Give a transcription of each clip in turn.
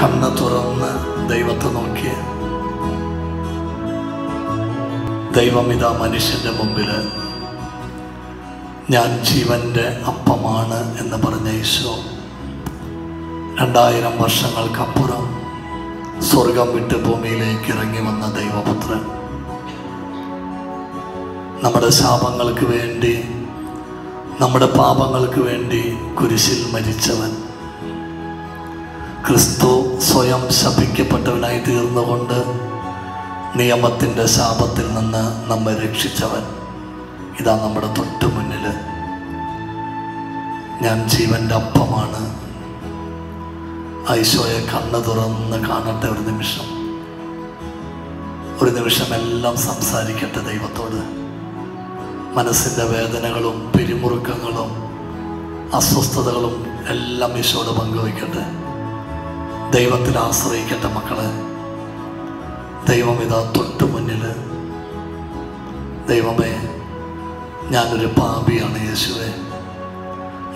കണ്ണ് തുറന്ന് ദൈവത്തെ നോക്കിയ. ദൈവം ഇതാ മനുഷ്യന്റെ മുമ്പിൽ ഞാൻ ജീവന്റെ അപ്പമാണ് എന്ന് പറഞ്ഞ ഈശോ രണ്ടായിരം വർഷങ്ങൾക്കപ്പുറം സ്വർഗം വിട്ട് ഭൂമിയിലേക്ക് ഇറങ്ങി വന്ന ദൈവപുത്രൻ നമ്മുടെ ശാപങ്ങൾക്ക് വേണ്ടി നമ്മുടെ പാപങ്ങൾക്ക് വേണ്ടി കുരിശിൽ മരിച്ചവൻ ക്രിസ്തു സ്വയം ശപിക്കപ്പെട്ടവനായി തീർന്നുകൊണ്ട് നിയമത്തിന്റെ ശാപത്തിൽ നിന്ന് നമ്മെ രക്ഷിച്ചവൻ ഇതാ നമ്മുടെ തൊട്ടു മുന്നിൽ. ഞാൻ ജീവന്റെ അപ്പമാണ്. ഐശോയെ കണ്ണ് തുറന്ന് കാണട്ടെ ഒരു നിമിഷം. ഒരു നിമിഷം എല്ലാം സംസാരിക്കട്ടെ ദൈവത്തോട്. മനസ്സിന്റെ വേദനകളും പിരിമുറുക്കങ്ങളും അസ്വസ്ഥതകളും എല്ലാം ഈശോട് പങ്കുവയ്ക്കട്ടെ. ദൈവത്തിൽ ആശ്രയിക്കട്ടെ മക്കളെ. ദൈവം ഇതാ തൊട്ടു മുന്നിൽ ദൈവമേ ഞാനൊരു പാപിയാണ് യേശുവെ.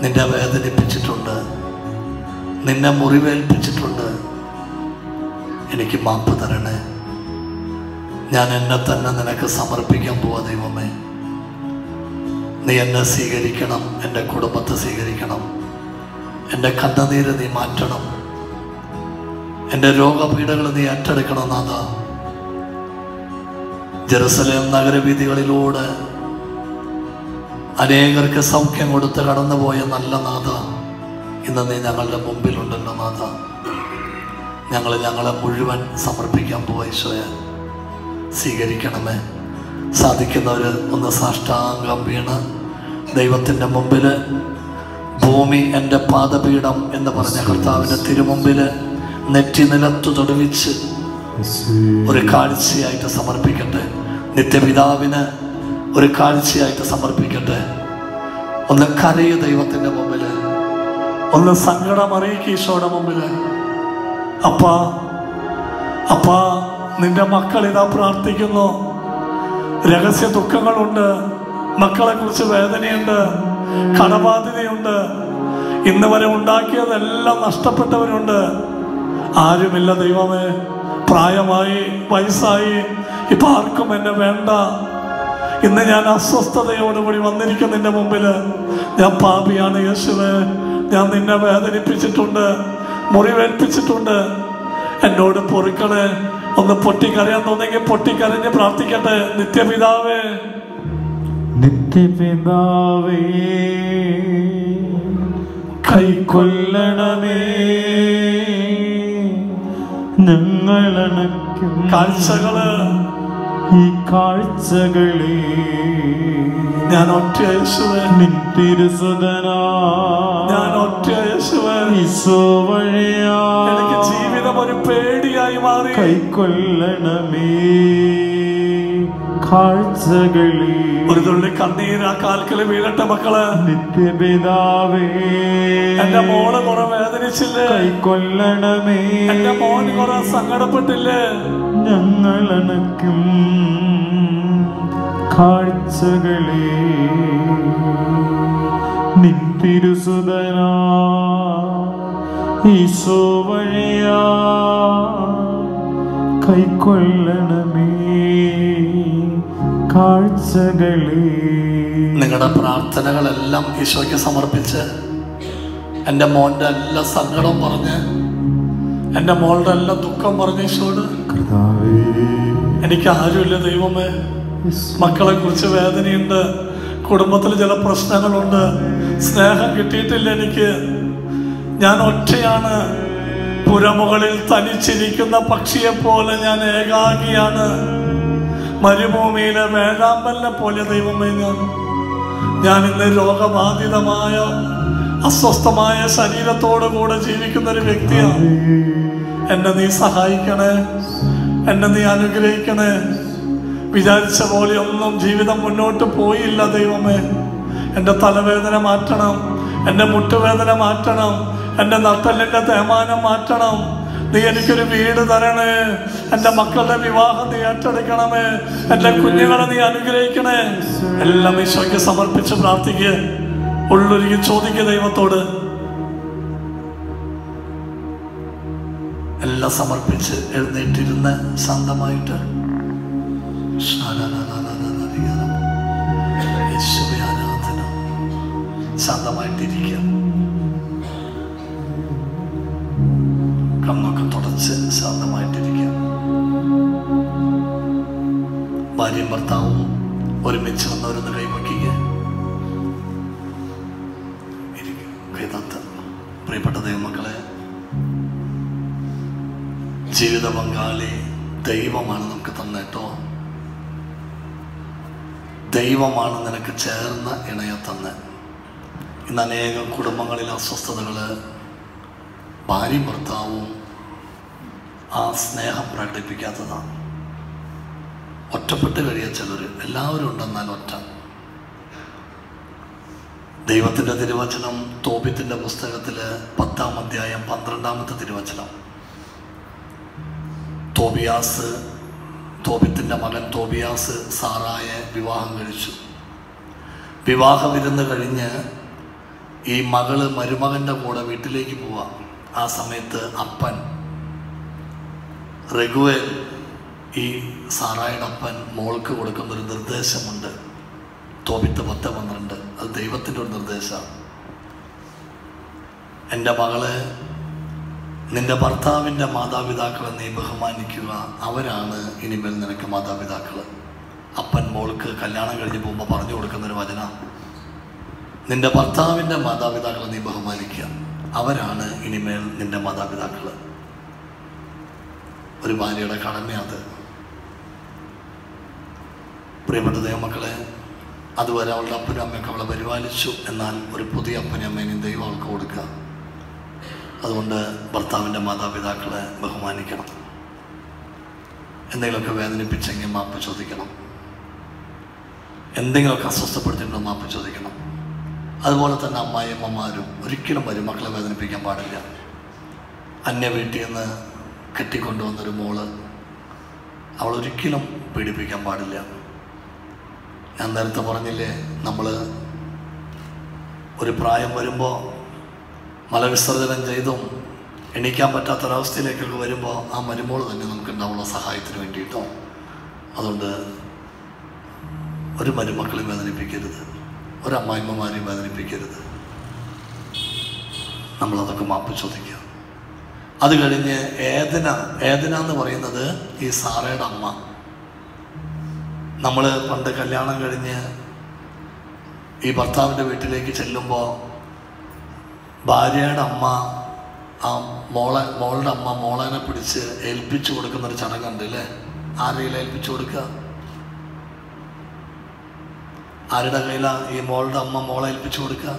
നിന്നെ വേദനിപ്പിച്ചിട്ടുണ്ട്. നിന്നെ മുറിവേൽപ്പിച്ചിട്ടുണ്ട്. എനിക്ക് മാപ്പ് തരണേ. ഞാൻ എന്നെ തന്നെ നിനക്ക് സമർപ്പിക്കാൻ പോവാ ദൈവമേ. നീ എന്നെ സ്വീകരിക്കണം എന്റെ കുടുംബത്തെ സ്വീകരിക്കണം. എന്റെ കണ്ണുനീര് നീ മാറ്റണം. എന്റെ രോഗപീഠകൾ നീ ഏറ്റെടുക്കണം നാഥ. ജെറുസലേം നഗരവീതികളിലൂടെ അനേകർക്ക് സൗഖ്യം കൊടുത്ത് കടന്നുപോയ നല്ല നാഥ. ഇന്ന് നീ ഞങ്ങളുടെ മുമ്പിലുണ്ടല്ലോ നാഥ. ഞങ്ങൾ ഞങ്ങളെ മുഴുവൻ സമർപ്പിക്കാൻ പോയ ഈശോയ. സ്വീകരിക്കണമേ. സാധിക്കുന്നവർ ഒന്ന് സാഷ്ടാംഗം വീണ് ദൈവത്തിന്റെ മുമ്പിൽ ഭൂമി എന്റെ പാദപീഠം എന്ന് പറഞ്ഞ കർത്താവിന്റെ തിരുമുമ്പിൽ നെറ്റി നിലത്തു തൊടുവിച്ച് ഒരു കാഴ്ചയായിട്ട് സമർപ്പിക്കട്ടെ. നിത്യപിതാവിന് ഒരു കാഴ്ചയായിട്ട് സമർപ്പിക്കട്ടെ. ഒന്ന് കരയ ദൈവത്തിന്റെ മുമ്പിൽ ഒന്ന് സങ്കടം അറിയിക്കുക ഈശോയുടെ മുമ്പിൽ അപ്പാ അപ്പാ നിന്റെ മക്കൾ ഇതാ പ്രാർത്ഥിക്കുന്നു. രഹസ്യ ദുഃഖങ്ങളുണ്ട്. മക്കളെ കുറിച്ച് വേദനയുണ്ട്. കടബാധ്യതയുണ്ട്. ഇന്ന് വരെ ഉണ്ടാക്കിയതെല്ലാം നഷ്ടപ്പെട്ടവരുണ്ട്. ആരുമില്ല ദൈവമേ. പ്രായമായി വയസ്സായി. ഇപ്പൊ ആർക്കും എന്നെ വേണ്ട. ഇന്ന് ഞാൻ അസ്വസ്ഥതയോടുകൂടി വന്നിരിക്കും നിന്റെ മുമ്പിൽ ഞാൻ പാപിയാണ് യേശുവേ. ഞാൻ നിന്നെ വേദനിപ്പിച്ചിട്ടുണ്ട് മുറിവേൽപ്പിച്ചിട്ടുണ്ട്. എന്നോട് പൊറുക്കണേ ഒന്ന് പൊട്ടിക്കരയാൻ തോന്നെങ്കിൽ പൊട്ടിക്കരഞ്ഞ് പ്രാർത്ഥിക്കട്ടെ. നിത്യപിതാവേ. നിത്യപിതാവേ കൈക്കൊല്ലണമേ. ഞങ്ങളണയ്ക്കും കാഴ്ചകൾ. ഈ കാഴ്ചകളെ ഞാൻ ഒറ്റ യേശുവേ. നിൻ ഞാൻ ഒറ്റ യേശുവേ. ഈശോ വഴിയാ. എനിക്ക് ജീവിതം ഒരു പേടിയായി മാറി. കൈക്കൊല്ലണമേ കാഴ്ചകളെ. ഒരു തുള്ളി കണ്ണീര് ആ കാൽക്കൽ വീഴട്ടെ മക്കൾ. നിത്യപിതാവേ. എന്റെ മോൾ കുറെ വേദനിച്ചില്ലേ? കൈക്കൊല്ലണമേ എന്റെ മോൻ കുറെ സങ്കടപ്പെട്ടില്ലേ? ഞങ്ങളണക്കും കാഴ്ചകളെ. നിൻ തിരുസുതനാ ഈശോ വഴിയാ. കൈക്കൊള്ളണമേ. കാഴ്ചകളെ നിങ്ങളുടെ പ്രാർത്ഥനകളെല്ലാം ഈശോയ്ക്ക് സമർപ്പിച്ച് എന്റെ മോന്റെ എല്ലാ സങ്കടം പറഞ്ഞ് എന്റെ മോളുടെ എല്ലാ ദുഃഖം പറഞ്ഞ് ഈശോട് എനിക്ക് ആരുമില്ല ദൈവമേ. മക്കളെ കുറിച്ച് വേദനയുണ്ട് കുടുംബത്തിൽ ചില പ്രശ്നങ്ങളുണ്ട് സ്നേഹം കിട്ടിയിട്ടില്ല എനിക്ക്. ഞാൻ ഒറ്റയാണ് പുരമുകളിൽ തനിച്ചിരിക്കുന്ന പക്ഷിയെ പോലെ ഞാൻ ഏകാഗിയാണ് മരുഭൂമിയിലെ വേഴാമ്പലിനെ പോലെ ദൈവമേ ഞാൻ. ഞാൻ ഇന്ന് രോഗബാധിതമായ അസ്വസ്ഥമായ ശരീരത്തോടു കൂടെ ജീവിക്കുന്ന ഒരു വ്യക്തിയാണ്. എന്നെ നീ സഹായിക്കണേ എന്നെ നീ അനുഗ്രഹിക്കണേ. വിചാരിച്ച പോലെ ഒന്നും ജീവിതം മുന്നോട്ട് പോയില്ല ദൈവമേ. എന്റെ തലവേദന മാറ്റണം എന്റെ മുട്ടുവേദന മാറ്റണം എന്റെ നട്ടലിന്റെ തേമാനം മാറ്റണം. നീ എനിക്കൊരു വീട് തരണേ. എന്റെ മക്കളുടെ വിവാഹം നീ ഏറ്റെടുക്കണമേ. എന്റെ കുഞ്ഞുങ്ങളെ നീ അനുഗ്രഹിക്കണേ. എല്ലാം ഈശോയ്ക്ക് സമർപ്പിച്ച് പ്രാർത്ഥിക്കുക. ഉള്ളൊരുക്കി ചോദിക്കുക ദൈവത്തോട്. എല്ലാം സമർപ്പിച്ച് എഴുന്നേറ്റിരുന്ന് ശാന്തമായിട്ട്. ശാന്തമായിട്ടിരിക്കുക. ഭാര്യയും ഭർത്താവും ഒരുമിച്ച് വന്നവരൊന്ന്. കൈതാത്ത പ്രിയപ്പെട്ട ദൈവമക്കളെ ജീവിത പങ്കാളി ദൈവമാണ് നമുക്ക് തന്നേട്ടോ ദൈവമാണ് നിനക്ക് ചേർന്ന ഇണയെ തന്നെ. ഇന്ന് അനേകം കുടുംബങ്ങളിൽ അസ്വസ്ഥതകൾ ഭാര്യയും ഭർത്താവും ആ സ്നേഹം പ്രകടിപ്പിക്കാത്തതാണ്. ഒറ്റപ്പെട്ട് കഴിയ ചിലർ എല്ലാവരും ഉണ്ടെന്നാൽ ഒറ്റ. ദൈവത്തിന്റെ തിരുവചനം തോപ്യത്തിന്റെ പുസ്തകത്തിൽ പത്താം അധ്യായം പന്ത്രണ്ടാമത്തെ തിരുവചനം. തോബിയാസ് തോപ്യത്തിന്റെ മകൻ തോബിയാസ് സാറായെ വിവാഹം കഴിച്ചു. വിവാഹം വിരുന്ന് കഴിഞ്ഞ് ഈ മകൾ മരുമകന്റെ കൂടെ വീട്ടിലേക്ക് പോവാം. ആ സമയത്ത് അപ്പൻ രഘുവേൽ ഈ സാറായുടെ അപ്പൻ മോൾക്ക് കൊടുക്കുന്ന ഒരു നിർദ്ദേശമുണ്ട്. തോപിത്ത് പത്ത് പന്ത്രണ്ട് അത് ദൈവത്തിന്റെ ഒരു നിർദ്ദേശമാണ്. എന്റെ മകളെ നിന്റെ ഭർത്താവിന്റെ മാതാപിതാക്കളെ നീ ബഹുമാനിക്കുക. അവരാണ് ഇനിമേൽ നിനക്ക് മാതാപിതാക്കൾ അപ്പൻ മോൾക്ക് കല്യാണം കഴിഞ്ഞ് പോകുമ്പോൾ പറഞ്ഞു കൊടുക്കുന്നൊരു വചന. നിന്റെ ഭർത്താവിന്റെ മാതാപിതാക്കളെ നീ ബഹുമാനിക്കുക. അവരാണ് ഇനിമേൽ നിന്റെ മാതാപിതാക്കൾ ഒരു ഭാര്യയുടെ കടമയത് പ്രിയപ്പെട്ട ദൈവമക്കളെ അതുവരെ അവളുടെ അപ്പനും അമ്മയൊക്കെ അവളെ പരിപാലിച്ചു എന്നാൽ ഒരു പുതിയ അപ്പനും അമ്മേനെയും ദൈവം അവൾക്ക് കൊടുക്കുക. അതുകൊണ്ട് ഭർത്താവിന്റെ മാതാപിതാക്കളെ ബഹുമാനിക്കണം. എന്തെങ്കിലുമൊക്കെ വേദനിപ്പിച്ചെങ്കിൽ മാപ്പ് ചോദിക്കണം. എന്തെങ്കിലുമൊക്കെ അസ്വസ്ഥപ്പെടുത്തിയിട്ടുണ്ടോ മാപ്പ് ചോദിക്കണം. അതുപോലെ തന്നെ അമ്മായിയമ്മമാരും ഒരിക്കലും വരും മക്കളെ വേദനിപ്പിക്കാൻ പാടില്ല. അന്യ വീട്ടിൽ നിന്ന് കെട്ടിക്കൊണ്ടുവന്നൊരു മോൾ അവളൊരിക്കലും പീഡിപ്പിക്കാൻ പാടില്ല. ഞാൻ നേരത്തെ പറഞ്ഞില്ലേ നമ്മൾ ഒരു പ്രായം വരുമ്പോൾ മലവിസർജനം ചെയ്തും എണീക്കാൻ പറ്റാത്തൊരവസ്ഥയിലേക്കൊക്കെ വരുമ്പോൾ ആ മരുമോൾ തന്നെ നമുക്ക് ഉണ്ടാവുള്ള സഹായത്തിന് വേണ്ടിയിട്ടോ? അതുകൊണ്ട് ഒരു മരുമക്കളെയും വേദനിപ്പിക്കരുത്. ഒരു വേദനിപ്പിക്കരുത്. നമ്മളതൊക്കെ മാപ്പ് ചോദിക്കുക അത് കഴിഞ്ഞ് ഏതന ഏതന എന്ന് പറയുന്നത് ഈ സാറയുടെ അമ്മ. നമ്മൾ പണ്ട് കല്യാണം കഴിഞ്ഞ് ഈ ഭർത്താവിന്റെ വീട്ടിലേക്ക് ചെല്ലുമ്പോൾ ഭാര്യയുടെ അമ്മ ആ മോളെ മോളുടെ അമ്മ മോളനെ പിടിച്ച് ഏൽപ്പിച്ചു കൊടുക്കുന്ന ഒരു ചടങ്ങുണ്ട് അല്ലേ ആരെയും ഏൽപ്പിച്ചു കൊടുക്കുക ആരുടെ കയ്യിലാണ് ഈ മോളുടെ അമ്മ മോളെ ഏൽപ്പിച്ചു കൊടുക്കുക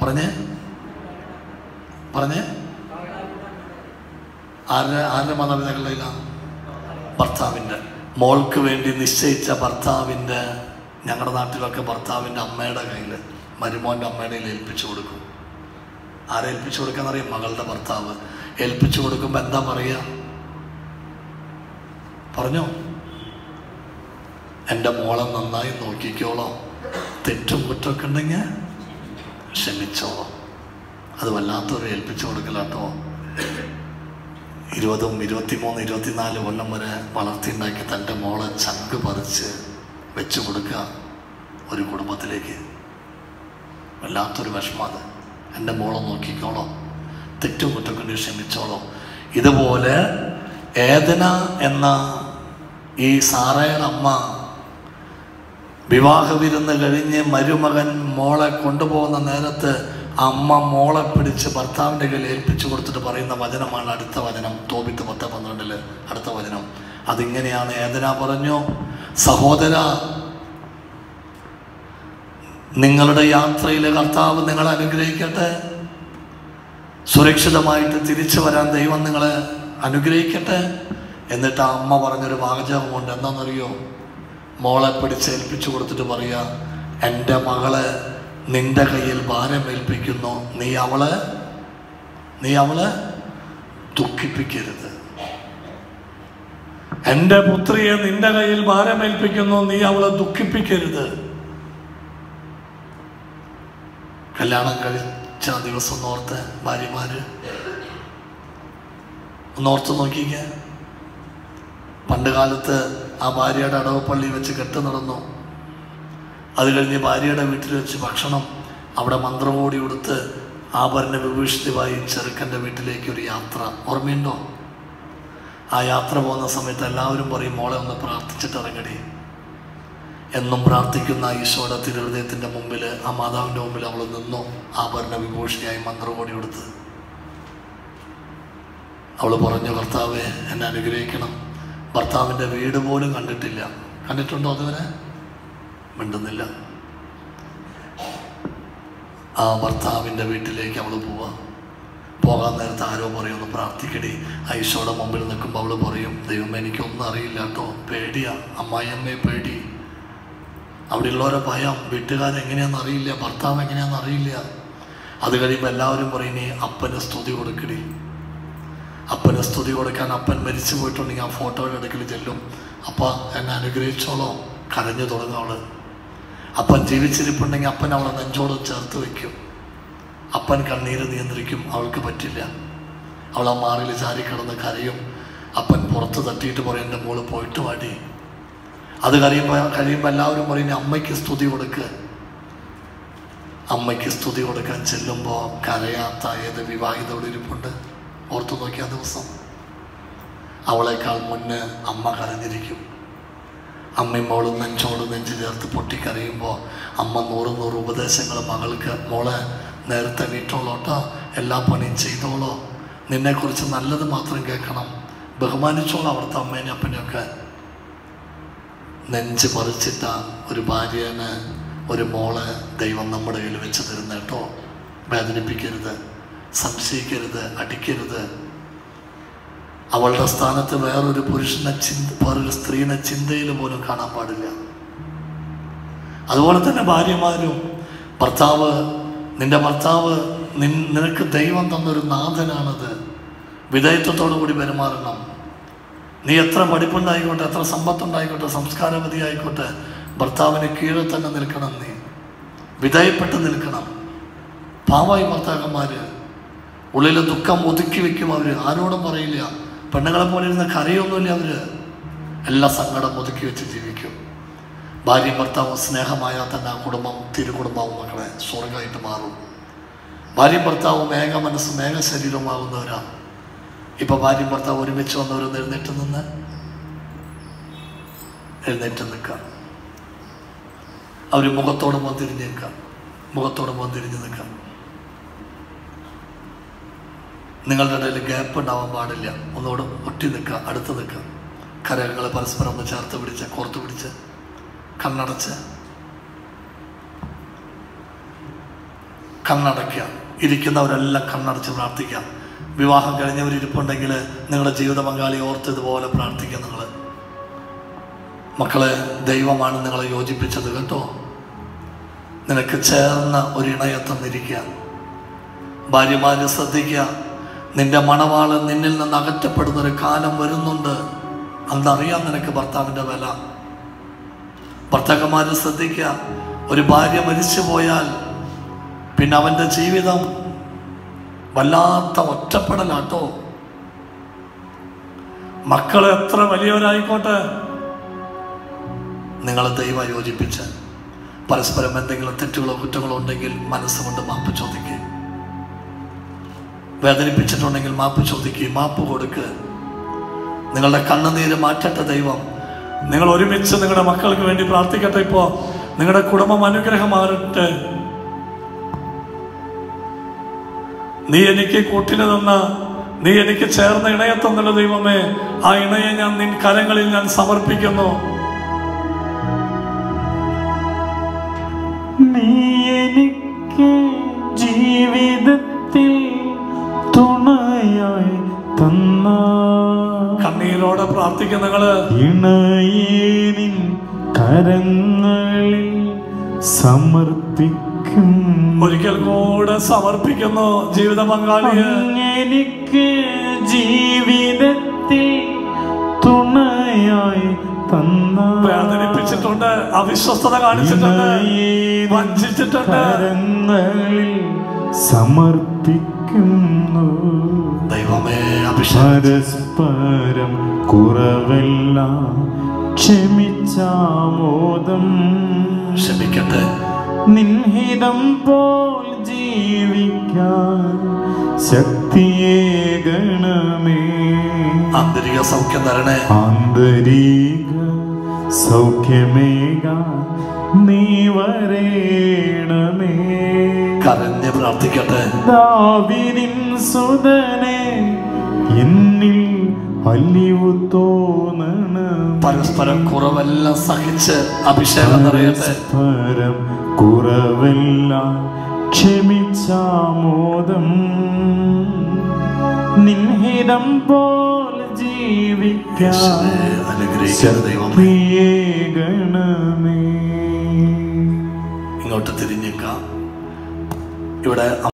പറഞ്ഞേ? പറഞ്ഞേ? ആരുടെ ആരുടെ മാതാപിതാക്കളുടെ കയ്യിലാണ് ഭർത്താവിന്റെ മോൾക്ക് വേണ്ടി നിശ്ചയിച്ച ഭർത്താവിന്റെ ഞങ്ങളുടെ നാട്ടിലൊക്കെ ഭർത്താവിന്റെ അമ്മയുടെ കയ്യിൽ മരുമോന്റെ അമ്മയുടെ കയ്യിൽ ഏൽപ്പിച്ചു കൊടുക്കും. ആരെ ഏൽപ്പിച്ചു കൊടുക്കാന്നറിയാം? മകളുടെ ഭർത്താവ്. ഏൽപ്പിച്ചു കൊടുക്കുമ്പോൾ എന്താ പറയുക പറഞ്ഞോ? എന്റെ മോളെ നന്നായി നോക്കിക്കോളോ. തെറ്റും കുറ്റമൊക്കെ ഉണ്ടെങ്കിൽ ക്ഷമിച്ചോളോ. അത് വല്ലാത്തൊരു ഏൽപ്പിച്ചു കൊടുക്കലാട്ടോ. ഇരുപതും ഇരുപത്തിമൂന്ന് ഇരുപത്തിനാല് കൊല്ലം വരെ വളർത്തിയുണ്ടാക്കി തന്റെ മോളെ ചങ്ക് പറിച്ച് വെച്ചു കൊടുക്കുക ഒരു കുടുംബത്തിലേക്ക്. വല്ലാത്തൊരു വിഷമം അത്. എന്റെ മോളെ നോക്കിക്കോളോ. തെറ്റും കുറ്റം കൊണ്ട് ക്ഷമിച്ചോളോ. ഇതുപോലെ ഏതന എന്ന ഈ സാറയുടെ അമ്മ വിവാഹ വിരുന്ന് കഴിഞ്ഞ് മരുമകൻ മോളെ കൊണ്ടുപോകുന്ന നേരത്ത് അമ്മ മോളെ പിടിച്ച് ഭർത്താവിന്റെ കയ്യിൽ ഏൽപ്പിച്ചു കൊടുത്തിട്ട് പറയുന്ന വചനമാണ് അടുത്ത വചനം. തോപിത്ത് പത്ത് പന്ത്രണ്ടിൽ അടുത്ത വചനം. അതിങ്ങനെയാണ് ഏതന പറഞ്ഞു? സഹോദര നിങ്ങളുടെ യാത്രയിലെ കർത്താവ് നിങ്ങളെ അനുഗ്രഹിക്കട്ടെ. സുരക്ഷിതമായിട്ട് തിരിച്ചു വരാൻ ദൈവം നിങ്ങളെ അനുഗ്രഹിക്കട്ടെ. എന്നിട്ട് അമ്മ പറഞ്ഞൊരു വാചകമുണ്ട് എന്താണെന്നറിയോ? മോളെ പിടിച്ച് ഏൽപ്പിച്ചു കൊടുത്തിട്ട് പറയുക എന്റെ മകളെ നിന്റെ കയ്യിൽ ഭാരമേൽപ്പിക്കുന്നു നീ അവളെ നീ അവളെ ദുഃഖിപ്പിക്കരുത്. എന്റെ പുത്രിയെ നിന്റെ കയ്യിൽ ഭാരമേൽപ്പിക്കുന്നു നീ അവളെ ദുഃഖിപ്പിക്കരുത്. കല്യാണം കഴിച്ച ദിവസം ഓർത്ത് ഭാര്യമാര് ഒന്നോർത്ത് നോക്കിക്കേ. പണ്ട് കാലത്ത് ആ ഭാര്യയുടെ അടവപ്പള്ളി വെച്ച് കെട്ട് നടന്നു. അത് കഴിഞ്ഞ് ഭാര്യയുടെ വീട്ടിൽ വെച്ച് ഭക്ഷണം അവിടെ മന്ത്രമോടി കൊടുത്ത് ആഭരണ വിഭൂഷിതമായി ചെറുക്കന്റെ വീട്ടിലേക്ക് ഒരു യാത്ര. ഓർമ്മയുണ്ടോ? ആ യാത്ര പോകുന്ന സമയത്ത് എല്ലാവരും പറയും മോളെ ഒന്ന് പ്രാർത്ഥിച്ചിട്ട് ഇറങ്ങടി. എന്നും പ്രാർത്ഥിക്കുന്ന ഈശോയുടെ തിരുഹൃദയത്തിന്റെ മുമ്പിൽ ആ മാതാവിന്റെ മുമ്പിൽ അവൾ നിന്നു ആഭരണ വിഭൂഷിയായി മന്ത്രമോടി കൊടുത്ത്. അവൾ പറഞ്ഞു ഭർത്താവെ എന്നെ അനുഗ്രഹിക്കണം. ഭർത്താവിന്റെ വീട് പോലും കണ്ടിട്ടില്ല. കണ്ടിട്ടുണ്ടോ അതുവരെ മിണ്ടുന്നില്ല. ആ ഭർത്താവിന്റെ വീട്ടിലേക്ക് അവൾ പോവാ. പോകാൻ നേരത്ത് ആരോ പറയും ഒന്ന് പ്രാർത്ഥിക്കടി. ഐശോയുടെ മുമ്പിൽ നിൽക്കുമ്പോൾ അവൾ പറയും ദൈവം എനിക്കൊന്നും അറിയില്ല കേട്ടോ. പേടിയാ. അമ്മായിയമ്മയെ പേടി. അവിടെ ഉള്ളവരെ ഭയം വീട്ടുകാരെങ്ങനെയാണെന്ന് അറിയില്ല. ഭർത്താവ് എങ്ങനെയാണെന്ന് അറിയില്ല. അത് കഴിയുമ്പോൾ എല്ലാവരും പറയും നീ അപ്പന് സ്തുതി കൊടുക്കടി. അപ്പന് സ്തുതി കൊടുക്കാൻ അപ്പൻ മരിച്ചു പോയിട്ടുണ്ടെങ്കിൽ ആ ഫോട്ടോയുടെ അടുക്കൽ ചെല്ലും. അപ്പ എന്നെ അനുഗ്രഹിച്ചോളോ. കരഞ്ഞു തുടങ്ങും അവൾ. അപ്പൻ ജീവിച്ചിരിപ്പുണ്ടെങ്കിൽ അപ്പൻ അവളെ നെഞ്ചോട് ചേർത്ത് വയ്ക്കും. അപ്പൻ കണ്ണീര് നിയന്ത്രിക്കും അവൾക്ക് പറ്റില്ല. അവൾ ആ മാറിൽ ചാരി കിടന്ന് കരയും. അപ്പൻ പുറത്ത് തട്ടിയിട്ട് പറയും എന്റെ മോൾ പോയിട്ട് വാടി. അത് കഴിയുമ്പോൾ കഴിയുമ്പോൾ എല്ലാവരും പറയും അമ്മയ്ക്ക് സ്തുതി കൊടുക്ക്. അമ്മയ്ക്ക് സ്തുതി കൊടുക്കാൻ ചെല്ലുമ്പോൾ കരയാത്ത ഏത് വിവാഹിതോട് ഇരിപ്പുണ്ട്? ഓർത്തു നോക്കിയ ദിവസം. അവളെക്കാൾ മുന്നേ അമ്മ കരഞ്ഞിരിക്കും. അമ്മയും മോളും നെഞ്ചോട് നെഞ്ച് ചേർത്ത് പൊട്ടിക്കറിയുമ്പോൾ അമ്മ നൂറ് നൂറ് ഉപദേശങ്ങൾ മകൾക്ക് മോളെ നേരത്തെ വീട്ടോളോട്ടോ എല്ലാ പണിയും ചെയ്തോളോ. നിന്നെക്കുറിച്ച് നല്ലത് മാത്രം കേൾക്കണം. ബഹുമാനിച്ചോളൂ അവിടുത്തെ അമ്മേനെ അപ്പനെയൊക്കെ. നെഞ്ച് പറിച്ചിട്ട ഒരു ഭാര്യന് ഒരു മോൾ ദൈവം നമ്മുടെ കയ്യിൽ വെച്ച് തരുന്ന കേട്ടോ. വേദനിപ്പിക്കരുത് സംശയിക്കരുത് അടിക്കരുത്. അവളുടെ സ്ഥാനത്ത് വേറൊരു പുരുഷനെ ചിന്ത വേറൊരു സ്ത്രീയുടെ ചിന്തയിൽ പോലും കാണാൻ പാടില്ല. അതുപോലെ തന്നെ ഭാര്യമാരും ഭർത്താവ് നിന്റെ ഭർത്താവ് നിൻ നിനക്ക് ദൈവം തന്നൊരു നാഥനാണത്. വിധേയത്വത്തോടു കൂടി പെരുമാറണം. നീ എത്ര പഠിപ്പുണ്ടായിക്കോട്ടെ എത്ര സമ്പത്തുണ്ടായിക്കോട്ടെ സംസ്കാരവതി ആയിക്കോട്ടെ ഭർത്താവിന് കീഴിൽ തന്നെ നിൽക്കണം നീ. വിധേയപ്പെട്ട് നിൽക്കണം. പാവായി ഭർത്താക്കന്മാർ ഉള്ളിലെ ദുഃഖം ഒതുക്കി വെക്കും അവർ ആരോടും പറയില്ല. പെണ്ണുങ്ങളെ പോലെ ഇരുന്ന് കരയൊന്നുമില്ല അവർ. എല്ലാ സങ്കടം ഒതുക്കി വെച്ച് ജീവിക്കും. ഭാര്യയും ഭർത്താവും സ്നേഹമായ തന്നെ ആ കുടുംബം തിരുകുടുംബാവും മക്കളെ സ്വർഗമായിട്ട് മാറും. ഭാര്യ ഭർത്താവ് മേഘ മനസ്സ് മേഘ ശരീരമാകുന്നവരാണ് ഇപ്പൊ ഭാര്യ ഭർത്താവ് ഒരുമിച്ച് വന്നവരൊന്ന് എഴുന്നേറ്റ് നിന്ന് എഴുന്നേറ്റ് നിൽക്കാം. അവർ മുഖത്തോട് തിരിഞ്ഞ് നിൽക്കാം. മുഖത്തോട് തിരിഞ്ഞ് നിൽക്കാം. നിങ്ങളുടെ ഇടയിൽ ഗ്യാപ്പ് ഉണ്ടാവാൻ പാടില്ല. ഒന്നുകൂടെ ഒട്ടി നിൽക്കുക അടുത്ത് നിൽക്കുക. കരകളെ പരസ്പരം ഒന്ന് ചേർത്ത് പിടിച്ച് കോർത്ത് പിടിച്ച് കണ്ണടച്ച്. കണ്ണടയ്ക്കുക. ഇരിക്കുന്നവരെല്ലാം കണ്ണടച്ച് പ്രാർത്ഥിക്കാം വിവാഹം കഴിഞ്ഞവരിപ്പുണ്ടെങ്കിൽ നിങ്ങളുടെ ജീവിത പങ്കാളി ഓർത്ത് ഇതുപോലെ പ്രാർത്ഥിക്കുക നിങ്ങൾ മക്കളെ ദൈവമാണ് നിങ്ങളെ യോജിപ്പിച്ചത് കേട്ടോ. നിനക്ക് ചേർന്ന ഒരു ഇണയെ തന്നിരിക്കുക ഭാര്യമാര് ശ്രദ്ധിക്കുക. നിന്റെ മണവാൾ നിന്നിൽ നിന്ന് അകറ്റപ്പെടുന്ന ഒരു കാലം വരുന്നുണ്ട്. അന്നറിയാം നിനക്ക് ഭർത്താവിന്റെ വില. ഭർത്താക്കന്മാർ ശ്രദ്ധിക്കുക. ഒരു ഭാര്യ മരിച്ചു പോയാൽ പിന്നെ അവന്റെ ജീവിതം വല്ലാത്ത ഒറ്റപ്പെടലാട്ടോ. മക്കൾ എത്ര വലിയവരായിക്കോട്ടെ? നിങ്ങളെ ദൈവം യോജിപ്പിച്ച് പരസ്പരം എന്തെങ്കിലും തെറ്റുകളോ കുറ്റങ്ങളോ ഉണ്ടെങ്കിൽ മനസ്സുകൊണ്ട് മാപ്പ് ചോദിക്കുക വേദനിപ്പിച്ചിട്ടുണ്ടെങ്കിൽ മാപ്പ് ചോദിക്കുക മാപ്പ് കൊടുക്കുക നിങ്ങളുടെ കണ്ണുനീര് മാറ്റട്ടെ ദൈവം. നിങ്ങൾ ഒരുമിച്ച് നിങ്ങളുടെ മക്കൾക്ക് വേണ്ടി പ്രാർത്ഥിക്കട്ടെ ഇപ്പോ. നിങ്ങളുടെ കുടുംബം അനുഗ്രഹമാറട്ടെ നീ എനിക്ക് കൂട്ടിന് തന്ന നീ എനിക്ക് ചേർന്ന ഇണയെ ദൈവമേ. ആ ഇണയെ ഞാൻ നിൻ കരങ്ങളിൽ ഞാൻ സമർപ്പിക്കുന്നു. നീ എനിക്ക് തന്ന കണ്ണീരോടെ പ്രാർത്ഥിക്കുന്ന നിങ്ങൾ. ഇണയേനിൻ കരങ്ങളിൽ സമർപ്പിക്കും. ഒരിക്കൽ കൂടെ സമർപ്പിക്കുന്നു ജീവിത പങ്കാളിയെ. എനിക്ക് ജീവിതത്തിൽ തുണയായി തന്ന വേദനിപ്പിച്ചിട്ടുണ്ട് അവിശ്വസ്തത കാണിച്ചിട്ടുണ്ട് വഞ്ചിച്ചിട്ടുണ്ട്. കരങ്ങളിൽ ദൈവമേ അഭിഷേകം പരസ്പരം കുറവെല്ലാം ക്ഷമിച്ചാമോദം. ക്ഷമിക്കട്ടെ. നിൻഹിതം പോൽ ജീവിക്കാൻ ശക്തിയേകണമേ ആന്തരിക സൗഖ്യം തരണേ. ആന്തരിക സൗഖ്യമേക നീ വരേണമേ. കരഞ്ഞ് പ്രാർത്ഥിക്കട്ടെ. സുതനെ എന്നിൽ അലിവു തോന്നണം പരസ്പരം കുറവെല്ലാം സഹിച്ച് അഭിഷേകം നിറയട്ടെ. പരസ്പരം കുറവെല്ലാം ക്ഷമിച്ചാമോദം. നിൻഹിതം പോൽ ജീവിക്കാൻ യേശുവേ, അനുഗ്രഹിക്കുന്ന ദൈവമേ. ശക്തിയേകണമേ ഇങ്ങോട്ട് തിരിഞ്ഞേക്കാം ഇവിടെ